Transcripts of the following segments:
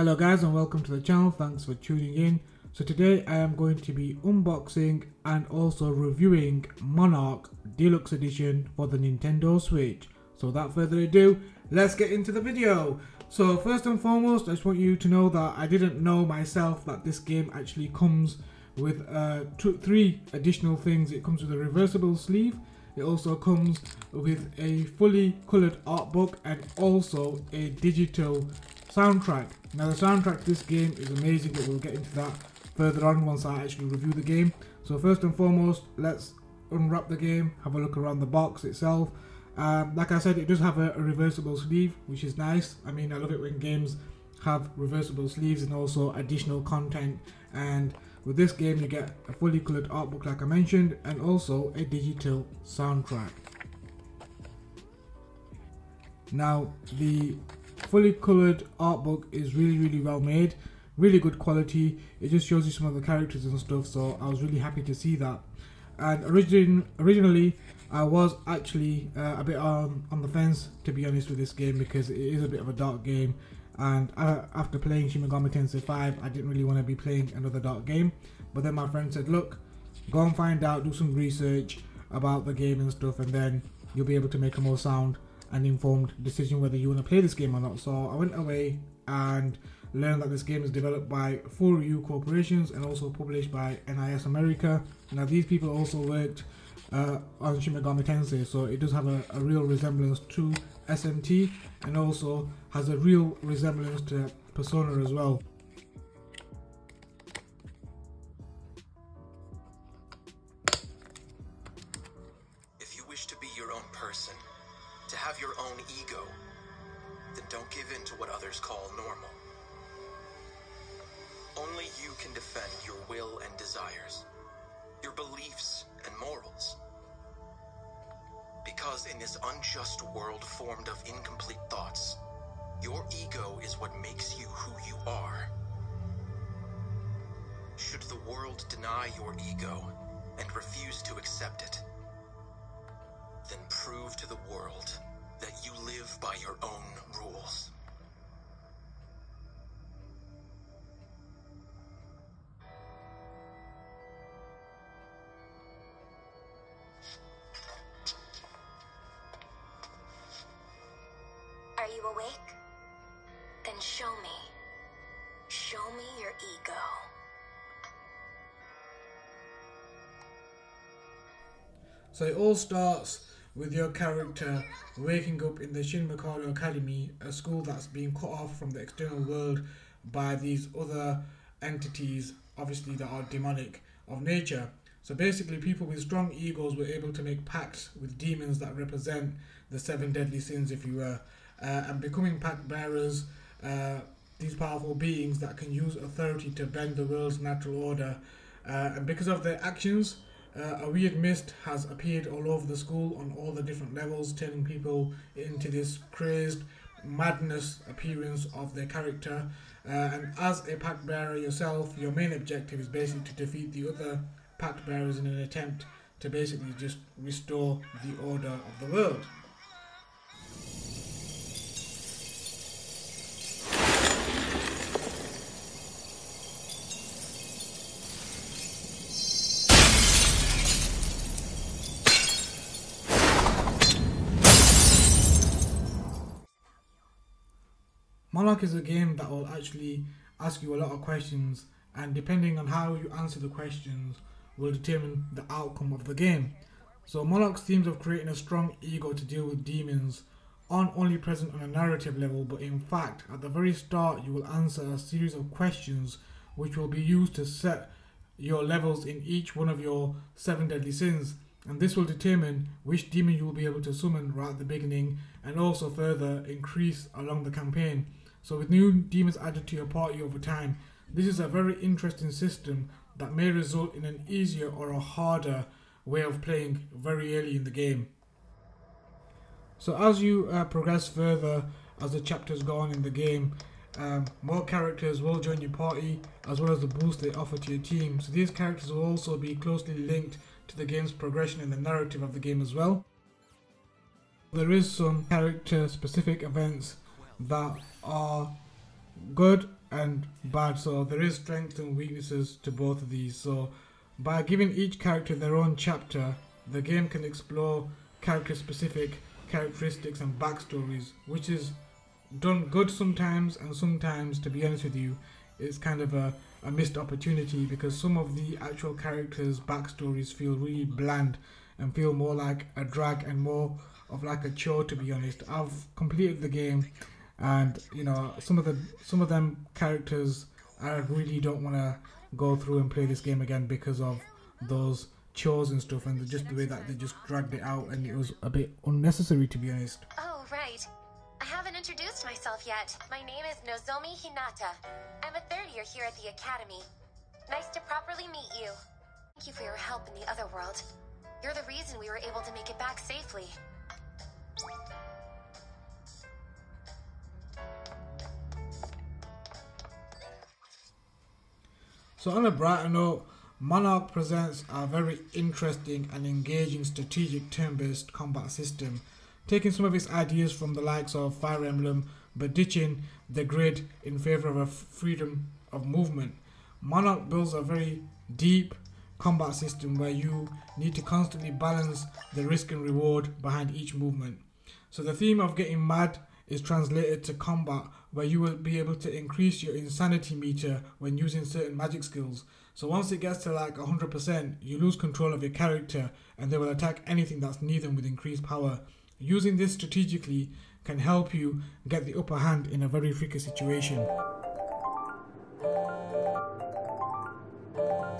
Hello guys and welcome to the channel, thanks for tuning in. So today I am going to be unboxing and also reviewing Monark Deluxe Edition for the Nintendo Switch. So without further ado, let's get into the video. So first and foremost, I just want you to know that I didn't know myself that this game actually comes with uh, two, three additional things. It comes with a reversible sleeve, it also comes with a fully coloured art book and also a digital soundtrack. Now the soundtrack to this game is amazing but we'll get into that further on once I actually review the game. So first and foremost, let's unwrap the game, have a look around the box itself. Um, like I said, it does have a, a, reversible sleeve, which is nice. I mean, I love it when games have reversible sleeves and also additional content. And with this game, you get a fully colored art book, like I mentioned, and also a digital soundtrack. Now, the fully colored art book is really, really well made, really good quality. It just shows you some of the characters and stuff, so I was really happy to see that. And origin originally, I was actually uh, a bit on, on the fence, to be honest, with this game because it is a bit of a dark game and I, after playing Shin Megami Tensei 5 I didn't really want to be playing another dark game but then my friend said look go and find out do some research about the game and stuff and then you'll be able to make a more sound and informed decision whether you want to play this game or not so I went away and learned that this game is developed by Furyu Corporations and also published by NIS America now these people also worked uh, on Shin Megami Tensei so it does have a, a real resemblance to SMT and also has a real resemblance to Persona as well. If you wish to be your own person, to have your own ego, then don't give in to what others call normal. Only you can defend your will and desires, your beliefs and morals. Because in this unjust world formed of incomplete thoughts, your ego is what makes you who you are. Should the world deny your ego and refuse to accept it, then prove to the world that you live by your own rules. Are you awake? Then show me. Show me your ego. So it all starts with your character waking up in the Shin Mikado Academy, a school that's being cut off from the external world by these other entities, obviously that are demonic of nature. So basically, people with strong egos were able to make pacts with demons that represent the seven deadly sins, if you were, uh, and becoming pact bearers. Uh, these powerful beings that can use authority to bend the world's natural order, uh, and because of their actions, uh, a weird mist has appeared all over the school on all the different levels, turning people into this crazed madness appearance of their character. Uh, and as a pact bearer yourself, your main objective is basically to defeat the other pact bearers in an attempt to basically just restore the order of the world. Monark is a game that will actually ask you a lot of questions and depending on how you answer the questions will determine the outcome of the game. So Monark's themes of creating a strong ego to deal with demons aren't only present on a narrative level but in fact at the very start you will answer a series of questions which will be used to set your levels in each one of your seven deadly sins and this will determine which demon you will be able to summon right at the beginning and also further increase along the campaign. So with new demons added to your party over time, this is a very interesting system that may result in an easier or a harder way of playing very early in the game. So as you uh, progress further, as the chapters go on in the game, um, more characters will join your party as well as the boost they offer to your team. So these characters will also be closely linked to the game's progression and the narrative of the game as well. There is some character specific events that are good and bad. So there is strengths and weaknesses to both of these. So by giving each character their own chapter, the game can explore character specific characteristics and backstories, which is done good sometimes and sometimes to be honest with you it's kind of a, a missed opportunity because some of the actual characters backstories feel really bland and feel more like a drag and more of like a chore to be honest i've completed the game and you know some of the some of them characters i really don't want to go through and play this game again because of those chores and stuff and just the way that they just dragged it out and it was a bit unnecessary to be honest Oh, right. I haven't introduced myself yet. My name is Nozomi Hinata. I'm a third year here at the Academy. Nice to properly meet you. Thank you for your help in the other world. You're the reason we were able to make it back safely. So on a brighter note, Monark presents a very interesting and engaging strategic turn-based combat system, taking some of its ideas from the likes of Fire Emblem, but ditching the grid in favor of a freedom of movement. Monark builds a very deep combat system where you need to constantly balance the risk and reward behind each movement. So the theme of getting mad is translated to combat where you will be able to increase your insanity meter when using certain magic skills. So once it gets to like 100%, you lose control of your character and they will attack anything that's near them with increased power. Using this strategically can help you get the upper hand in a very tricky situation.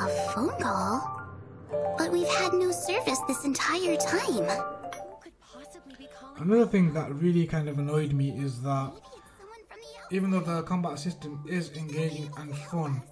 A phone call? But we've had no service this entire time. Another thing that really kind of annoyed me is that even though the combat system is engaging and fun,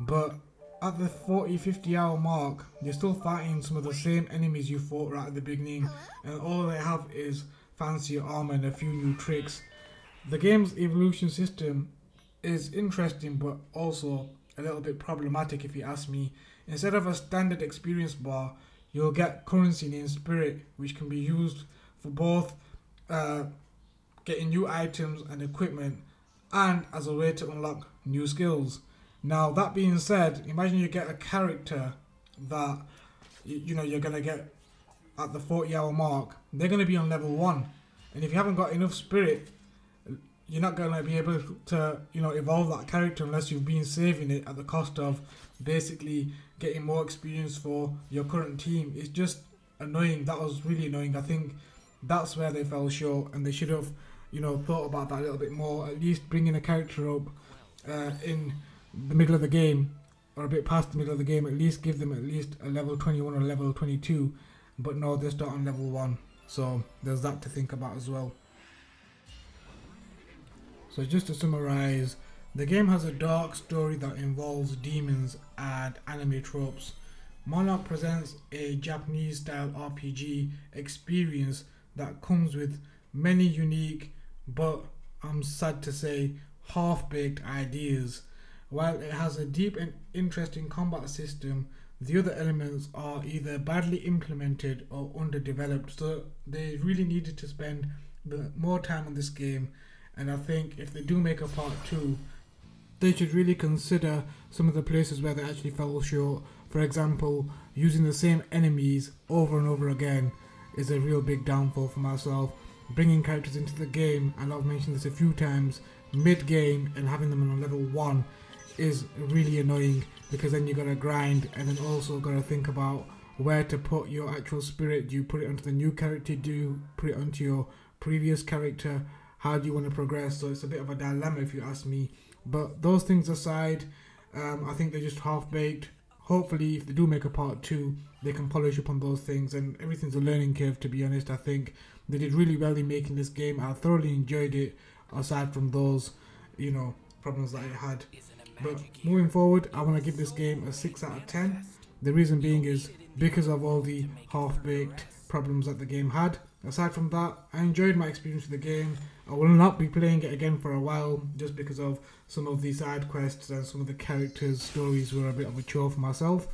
but at the 40 50 hour mark, you're still fighting some of the same enemies you fought right at the beginning, and all they have is fancier armor and a few new tricks. The game's evolution system is interesting but also a little bit problematic if you ask me. Instead of a standard experience bar, you'll get currency named Spirit, which can be used for both uh, getting new items and equipment and as a way to unlock new skills. Now, that being said, imagine you get a character that you, know you're gonna get at the 40 hour mark, they're gonna be on level one, and if you haven't got enough spirit, you're not gonna be able to you know evolve that character unless you've been saving it at the cost of basically getting more experience for your current team. It's just annoying. That was really annoying. I think that's where they fell short, and they should have you know thought about that a little bit more. At least bringing a character up uh, in the middle of the game or a bit past the middle of the game. At least give them at least a level 21 or level 22. But no, they start on level one. So there's that to think about as well. So just to summarize, the game has a dark story that involves demons and anime tropes. Monark presents a Japanese style RPG experience that comes with many unique but I'm sad to say half baked ideas. While it has a deep and interesting combat system, the other elements are either badly implemented or underdeveloped. So they really needed to spend more time on this game. And I think if they do make a part two, they should really consider some of the places where they actually fell short. For example, using the same enemies over and over again is a real big downfall for myself. Bringing characters into the game, and I've mentioned this a few times, mid game and having them on level 1 is really annoying because then you gotta grind and then also gotta think about where to put your actual spirit. Do you put it onto the new character? Do you put it onto your previous character? How do you want to progress? So it's a bit of a dilemma if you ask me. But those things aside, um, I think they're just half baked. Hopefully, if they do make a part two, they can polish upon those things, and everything's a learning curve. To be honest, I think they did really well in making this game. I thoroughly enjoyed it. Aside from those, you know, problems that it had. But moving forward, I want to give this game a 6 out of 10. The reason being is because of all the half baked problems that the game had. Aside from that, I enjoyed my experience with the game. I will not be playing it again for a while just because of some of the side quests and some of the characters' stories were a bit of a chore for myself.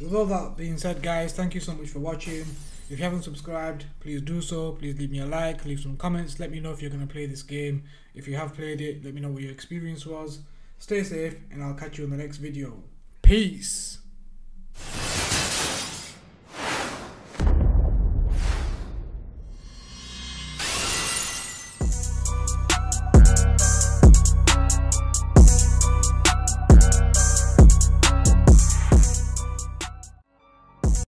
With all that being said, guys, thank you so much for watching. If you haven't subscribed, please do so. Please leave me a like, leave some comments. Let me know if you're going to play this game. If you have played it, let me know what your experience was. Stay safe, and I'll catch you in the next video. Peace.